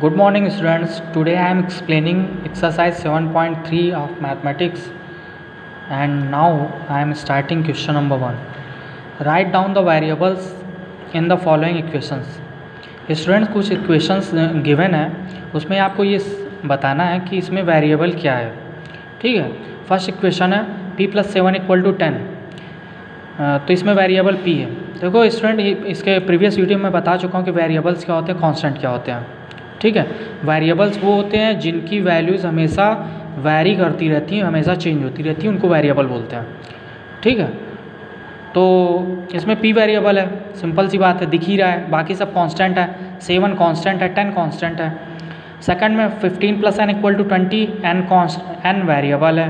Good morning students today I am explaining exercise 7.3 of mathematics and now I am starting question number one write down the variables in the following equations students कुछ equations given है, उसमें आपको ये बताना है कि इसमें variable क्या है। ठीक है? फ़र्स्ट इक्वेशन है P plus seven equal to ten तो इसमें वेरिएबल पी है। देखो स्टूडेंट इसके प्रीवियस वीडियो में बता चुका हूँ कि वेरिएबल्स क्या होते हैं कॉन्स्टेंट क्या होते हैं। ठीक है? वेरिएबल्स वो होते हैं जिनकी वैल्यूज़ हमेशा वैरी करती रहती हैं, हमेशा चेंज होती रहती हैं, उनको वेरिएबल बोलते हैं। ठीक है? तो इसमें पी वेरिएबल है सिंपल सी बात है, दिख ही रहा है, बाकी सब कांस्टेंट है सेवन कांस्टेंट है टेन कांस्टेंट है। सेकंड में fifteen plus N equal to twenty N const N variable है।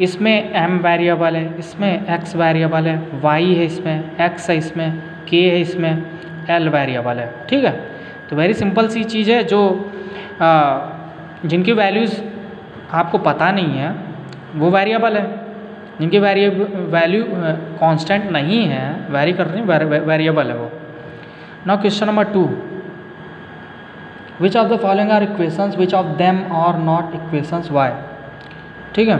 इसमें एम वेरिएबल है, इसमें एक्स वेरिएबल है वाई है इसमें एक्स है इसमें के है इसमें एल वेरिएबल है। ठीक है? तो वेरी सिंपल सी चीज़ है जो जिनकी वैल्यूज़ आपको पता नहीं है, वो वेरिएबल है। जिनकी वैरिए वैल्यू कांस्टेंट नहीं है वेरी कर रही वेरिएबल है वो। Now question number two which of the following are equations which of them are not equations Y ठीक है?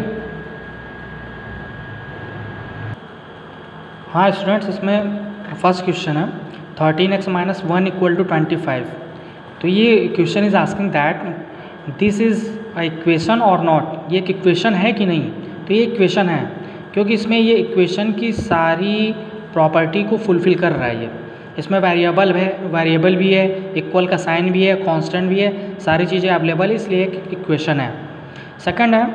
हाँ स्टूडेंट्स इसमें फ़र्स्ट क्वेश्चन है। Thirteen X minus one equal to twenty five तो ये question is asking that this is equation और not ये एक इक्वेशन है कि नहीं? तो ये इक्वेशन है, क्योंकि इसमें ये इक्वेशन की सारी प्रॉपर्टी को फुलफ़िल कर रहा है ये। इसमें वेरिएबल है वेरिएबल भी है इक्वल का साइन भी है कांस्टेंट भी है, सारी चीज़ें अवेलेबल इसलिए एक इक्वेशन है। सेकंड है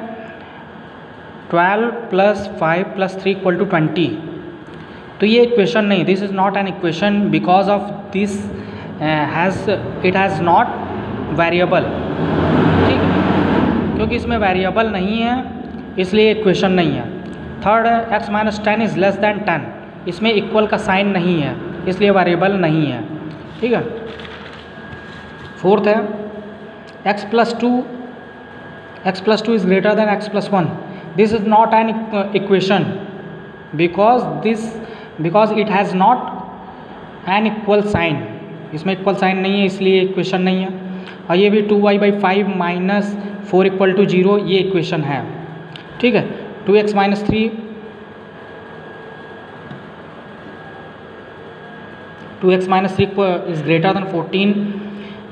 twelve plus five plus three equal to twenty तो ये इक्वेशन नहीं this is not an equation because of this has it has not variable ठीक? क्योंकि इसमें वेरिएबल नहीं है, इसलिए इक्वेशन नहीं है। थर्ड है X minus ten is less than ten इसमें इक्वल का साइन नहीं है, इसलिए वेरिएबल नहीं है। ठीक है? फोर्थ है X plus two X plus two is greater than X plus one this is not an equation because this because it has not an equal sign इसमें इक्वल साइन नहीं है, इसलिए इक्वेशन नहीं है। और ये भी two Y by five minus four equal to zero ये इक्वेशन है। ठीक है? Two X minus three two X minus three is greater than fourteen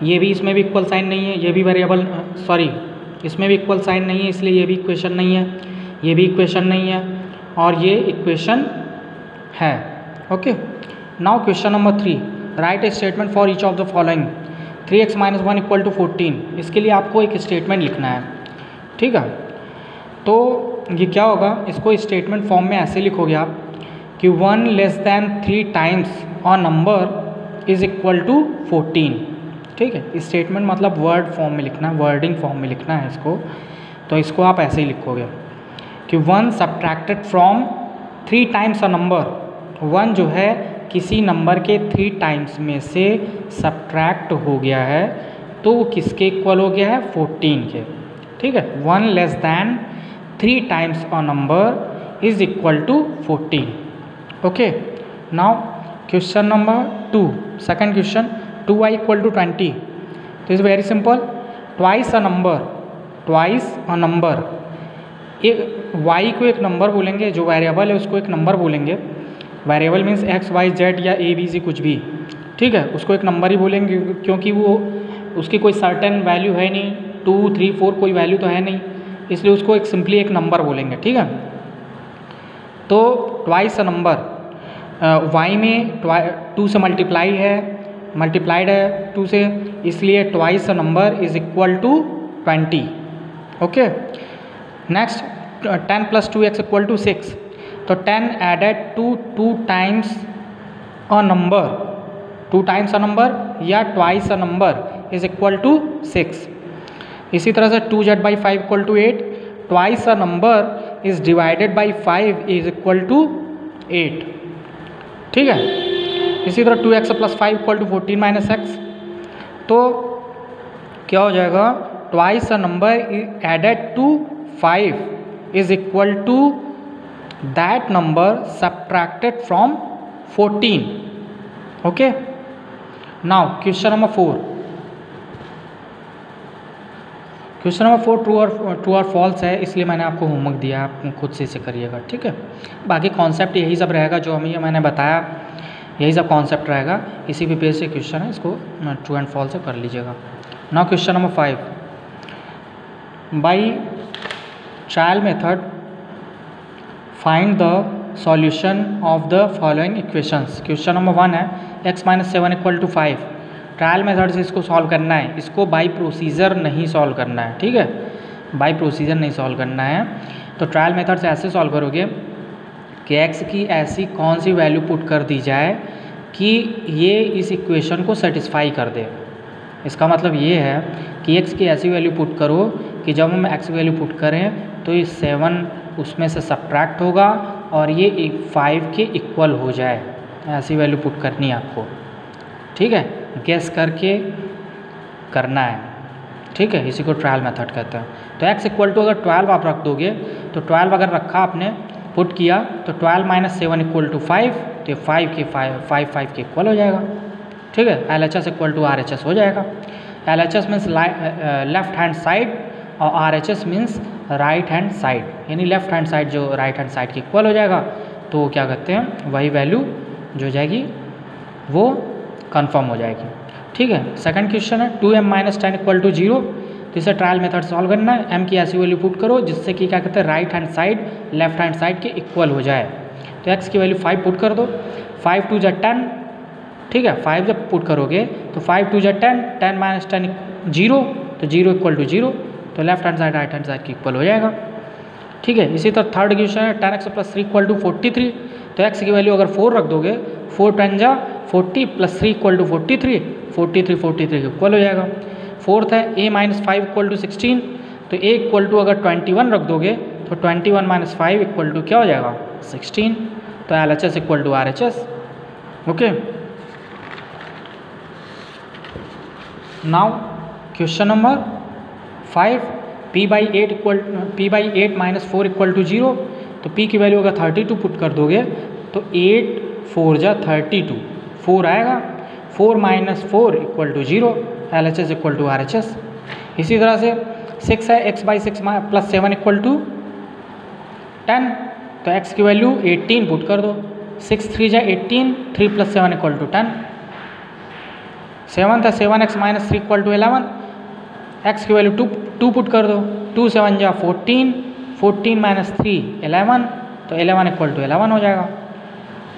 ये भी इसमें भी इक्वल साइन नहीं है, ये भी वेरिएबल सॉरी इसमें भी इक्वल साइन नहीं है, इसलिए ये भी इक्वेशन नहीं है। ये भी इक्वेशन नहीं है और ये इक्वेशन है। Okay now question number three write a statement for each of the following, three X minus one equal to fourteen, इसके लिए आपको एक स्टेटमेंट लिखना है, ठीक है? तो ये क्या होगा, इसको स्टेटमेंट फॉर्म में ऐसे लिखोगे आप कि one less than three times a number is equal to fourteen, ठीक है? स्टेटमेंट मतलब वर्ड फॉर्म में लिखना है वर्डिंग फॉर्म में लिखना है इसको तो इसको आप ऐसे ही लिखोगे कि one subtracted from three times a number one जो है किसी नंबर के थ्री टाइम्स में से सब्ट्रैक्ट हो गया है तो वो किसके इक्वल हो गया है? फोर्टीन के। ठीक है? One less than three times a number is equal to fourteen okay now question number two second question two Y equal to twenty तो is very simple twice a number twice a number एक Y को एक number बोलेंगे, जो variable है, उसको एक number बोलेंगे। Variable means X Y Z या ए बी सी कुछ भी। ठीक है? उसको एक नंबर ही बोलेंगे, क्योंकि वो, उसकी कोई सर्टेन वैल्यू है नहीं। टू थ्री फोर कोई वैल्यू तो है नहीं। इसलिए उसको एक सिंपली एक नंबर बोलेंगे, ठीक है? तो ट्वाइस अ नंबर वाई में टू से मल्टीप्लाई है मल्टीप्लाइड है टू से, इसलिए twice a number is equal to twenty okay next ten plus two X equal to six तो ten added to two times a number two times a number या twice a number is equal to six इसी तरह से two Z by five equal to eight twice a number is divided by five is equal to eight ठीक है? इसी तरह two x plus five equal to fourteen minus x तो क्या हो जाएगा? Twice a number added to five is equal to that number subtracted from 14 okay? Now, question number 4 question number four true और true और false है, इसलिए मैंने आपको होमवर्क दिया, आप खुद से इसे करिएगा, ठीक है? बाकी कॉन्सेप्ट यही सब रहेगा जो हमें, मैंने बताया, यही सब कॉन्सेप्ट रहेगा। इसी भी बेस से क्वेश्चन है, इसको ट्रू एंड फॉल्स से कर लीजिएगा। Now question number five by trial method find the solution of the following equations question number one है x minus seven equal to five trial method से इसको सॉल्व करना है। इसको बाई प्रोसीजर नहीं सॉल्व करना है, ठीक है? बाई प्रोसीजर नहीं सॉल्व करना है। तो ट्रायल मेथड से ऐसे सॉल्व करोगे कि एक्स की ऐसी कौन सी वैल्यू पुट कर दी जाए कि ये इस इक्वेशन को सेटिस्फाई कर दे। इसका मतलब ये है कि एक्स की ऐसी वैल्यू पुट करो कि जब हम एक्स वैल्यू पुट करें तो ये सेवन उसमें से सब्ट्रैक्ट होगा और ये फाइव के इक्वल हो जाए। ऐसी वैल्यू पुट करनी है आपको। ठीक है? गेस करके करना है। ठीक है? इसी को ट्रायल मेथड कहते हैं। तो एक्स इक्वल टू अगर ट्वेल्व आप रख दोगे तो ट्वेल्व अगर रखा आपने पुट किया तो twelve minus seven equal to five तो ये फाइव के फाइव फाइव फाइव के इक्वल हो जाएगा। ठीक है? L H S equal to R H S हो जाएगा। L H S means left hand side और R H S means right hand side, यानी लेफ़्ट हैंड साइड जो राइट हैंड साइड के इक्वल हो जाएगा तो क्या कहते हैं, वही वैल्यू जो जाएगी, वो कन्फर्म हो जाएगी। ठीक है सेकंड क्वेश्चन है two m minus ten equal to zero तो इसे ट्रायल मेथड सॉल्व करना है एम की ऐसी वैल्यू पुट करो, जिससे कि क्या कहते हैं right hand side left hand side के इक्वल हो जाए। तो एक्स की वैल्यू फाइव पुट कर दो फाइव टू जै टेन ठीक है फाइव जब पुट करोगे तो फाइव टू जै ten ten minus ten zero तो ज़ीरो इक्वल टू ज़ीरो तो left hand side right hand side की इक्वल हो जाएगा। ठीक है, इसी तरह थर्ड क्वेश्चन है ten x plus three equal to forty three तो एक्स की वैल्यू अगर फोर रख दोगे फोर टेन जा forty plus three equal to forty three forty three forty three equal हो जाएगा। फोर्थ है a minus five equal to sixteen तो ए इक्वल टू अगर ट्वेंटी वन रख दोगे तो twenty one minus five equal to क्या हो जाएगा? सिक्सटीन तो L H S equal to R H S okay now question number five p by eight equal p by eight minus four equal to zero तो P की value अगर thirty two put कर दोगे तो eight four जा thirty two four आएगा four minus four equal to zero L H S equal to R H S इसी तरह से सिक्स है x by six plus seven equal to ten तो एक्स की वैल्यू एटीन पुट कर दो सिक्स थ्री जा eighteen three plus seven equal to ten seven था seven x minus three equal to eleven x की value two two put कर दो। Two seven जा fourteen fourteen minus three eleven तो eleven equal to eleven हो जाएगा।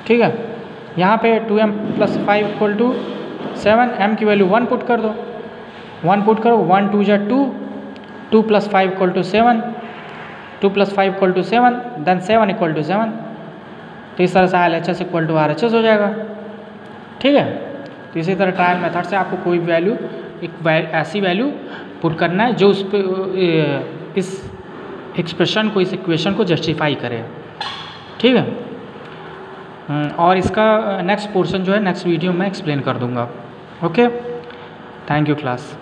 ठीक है? यहाँ पे two m plus five equal to seven m की वैल्यू वन पुट कर दो। वन पुट करो वन टू जा two two plus five equal to seven two plus five equal to seven then seven equal to seven तो इस तरह से L H S equal to R H S हो जाएगा। ठीक है? तो इसी तरह ट्रायल मेथड से आपको कोई वैल्यू एक ऐसी वैल्यू पुट करना है जो उस पर इस एक्सप्रेशन को इस इक्वेशन को जस्टिफाई करे। ठीक है? हम्म, और इसका नेक्स्ट पोर्शन जो है नेक्स्ट वीडियो में एक्सप्लेन कर दूँगा। Okay thank you class